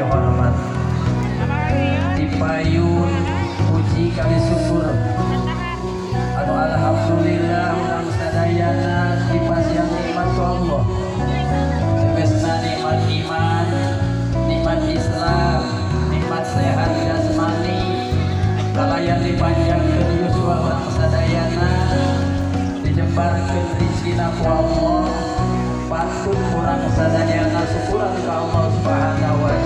kuring hormat dipayun puji kali syukur. Anu alhamdulillah urang sadayana kipas yang nikmat Allah. Sebesna nikmat iman nikmat Islam nikmat sehat jasmani kalayan dipanjangkeun yuswa urang sadayana dijembarkeun rizkina ku Allah. Patut urang sadayana syukuran ka Allah subhanahu wa